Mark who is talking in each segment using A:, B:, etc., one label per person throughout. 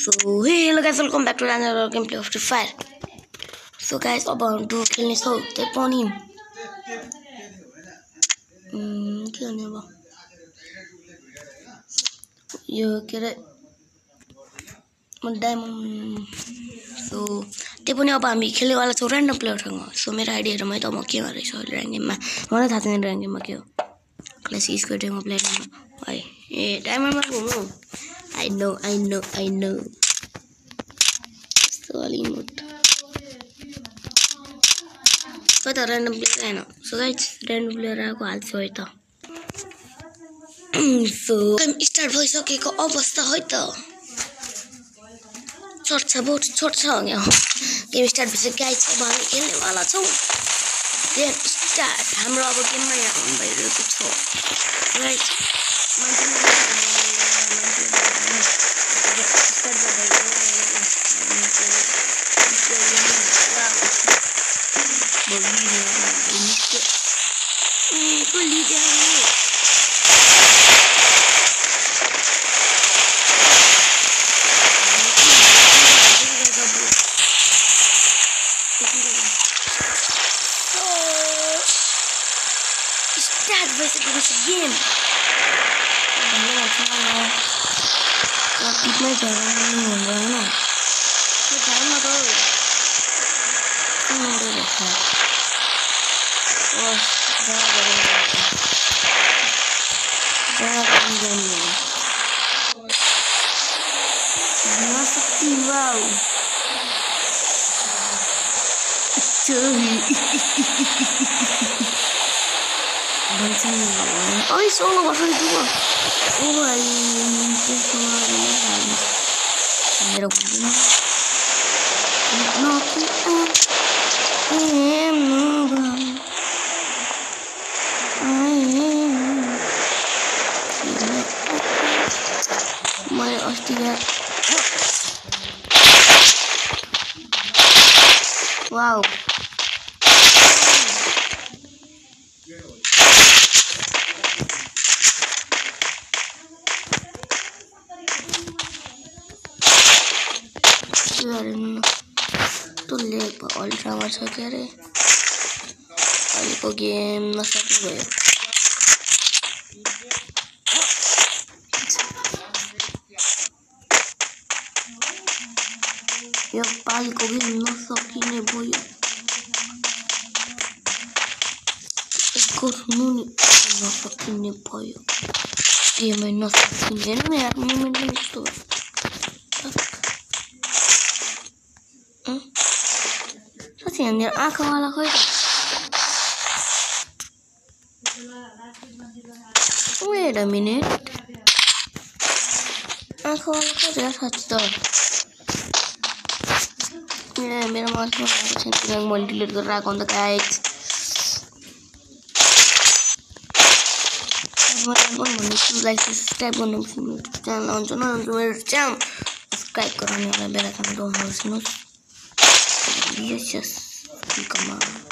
A: So hey hello guys welcome back to Raja game play of free fire so guys अब हाम्रो खेल्नेछौँ त्यही पनि के गर्ने अब यो के अरे डायमन्ड सो त्यही पनि अब हामी खेल्नेवाला छौँ ऱ्यान्डम प्लेयरसँग सो मेरो आइडियाहरूमा त म केमा रहेछ अहिले ऱ्याङ्क गेममा मलाई थाहा छैन ऱ्याङ्क गेममा के हो। क्लास स्क्वायर गेममा प्लेयरमा है ए डायमन्डमा घुमौँ I know I know I know यस्तो अलि मुट खै त ऱ्यान्डम प्लेयर आएन सो गाइज ऱ्यान्डम प्लेयर आएको हाल्छु है त सो स्टार्ट भइसकेको अवस्था है त चढ्छ बहुत चढ्छ यहाँ गेम स्टार्ट भइसक्यो गाइज अब हामी खेल्नेवाला छौँ गेम स्टार्ट हाम्रो अब गेममा यहाँ भइरहेको छ right Bolivia. gitmeye devam ediyorum. Yeterli doğru. Bunları bakalım. Of, daha da böyle. Daha da böyle. Nasıl pilav? Tabii. Banzini. Olha isso, olha uma foi duas. Uma e Primeiro não. Não, é nova. Mal euch die Wow. અલ્ટ્રામાં છે ત્યારે આ લોકો game નશાતું ગયો Yo palco bien, no so quién voy. Cornuni, no so quién voy. Dime, no so quién me armé, me lo. हाम्रो आँखावाला खै त weight a minute आँखावाला खै त यार साँच्ची त ए मेरोमा छैन मैले डिलिट गरेर आएको अन्त गाइज भन्ने सब्सक्राइब गर्नु च्यानल नआउँछ मेरो च्यानल सब्सक्राइब गराउनेहरूलाई बेला काम गर्नुहोस् Yes, yes. Come on.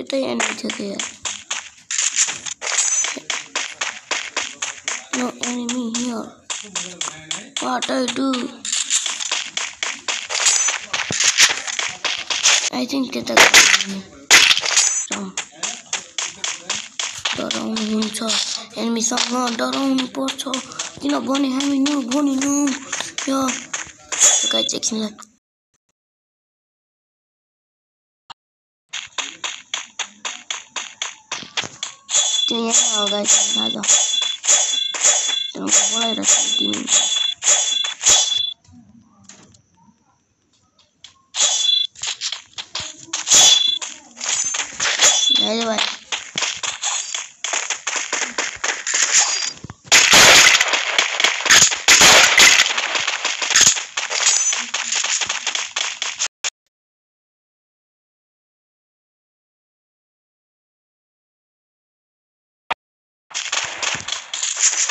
A: এটাই enemy থেকে No enemy here. What I do? I think that Enemy someone not on the portal. You know, Bonnie, Henry, no, Bonnie, no. Yo. The guy takes me like. Yeah, guys, I'm not. Don't go away, that's the demon. Anyway.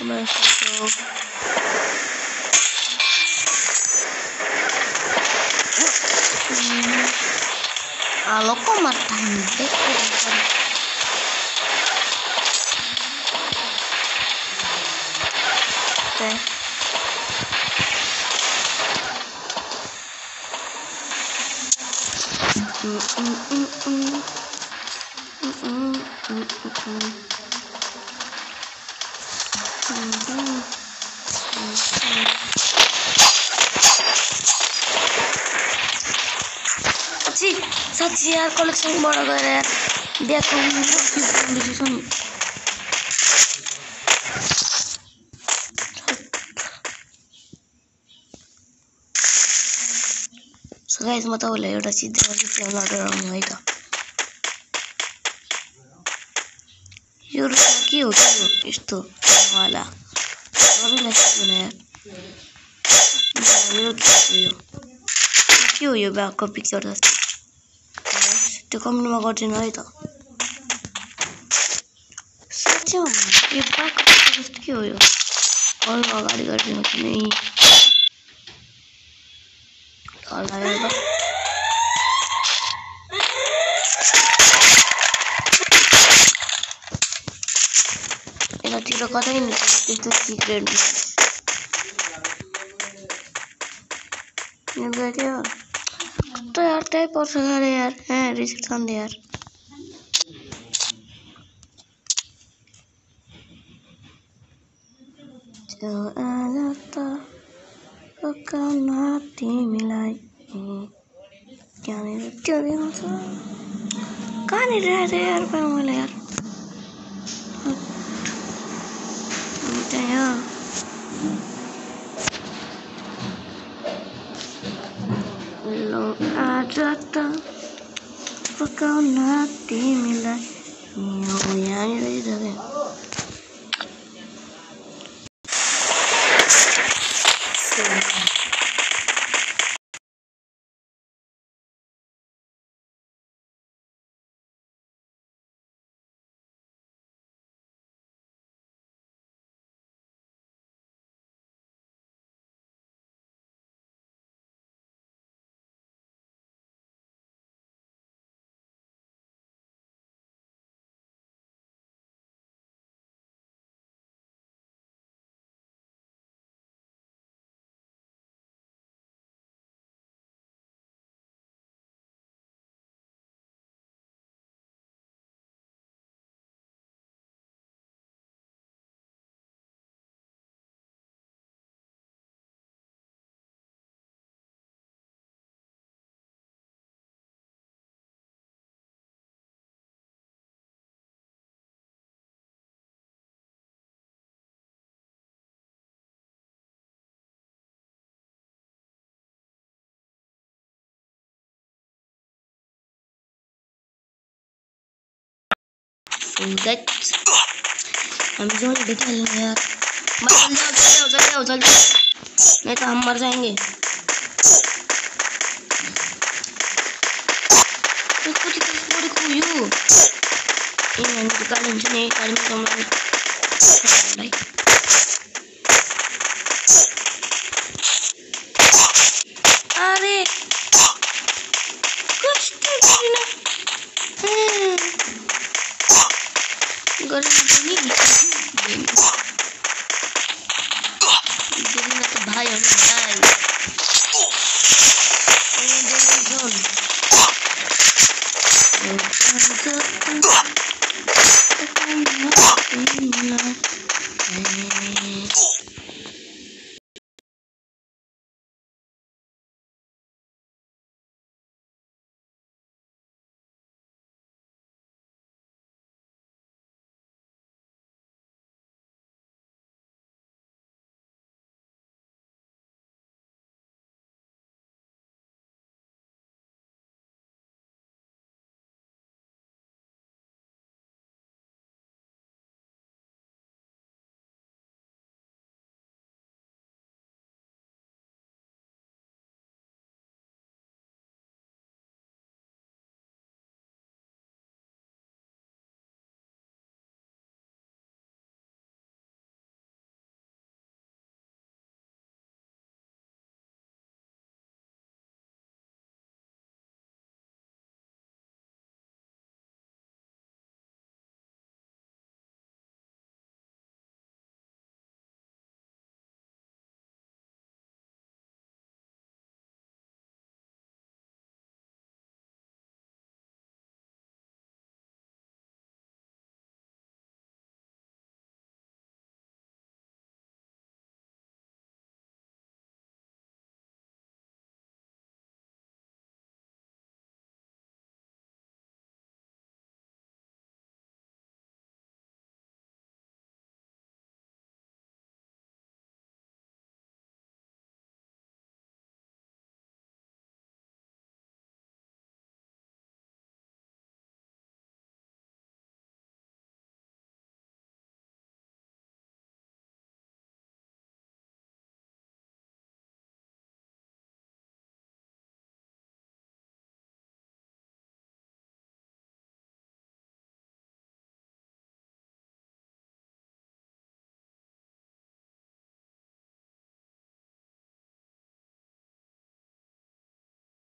A: Come. Halo kok matanya Oke. Mm -mm -mm -mm. Mm -mm -mm. mm, mm. साँच्ची साँच्ची यार कलेक्सनबाट गएर यार देखाउनु बेसी छ नि so guys म तपाईँलाई एउटा चित्र चित्र लगेर आउनु है त यो रुखमा के हो के हो यस्तो voilà. Guarda la scanner. No, io lo tiro io. Più io beh, ho picchiato la Ti come non mi guardi in verità. Sentiamo, io beh, ho picchiato io. Allora, guarda, guarda, guarda, guarda. पता ही नहीं चला secret तो यार, type और सगा रहे यार। हैं, रिसेट कर दे यार। तो आजाता तो कमाती मिलाई। क्या नहीं क्या नहीं होता? कहाँ नहीं रह रहे यार, पर यार। आज त पकाउन तिमीलाई हम जो निकलेंगे यार मत जाओ चल जाओ चल जाओ नहीं तो हम मर जाएँगे यू इन गाड़ी में गाड़ी में तो मैं भाई 我的东西都被你了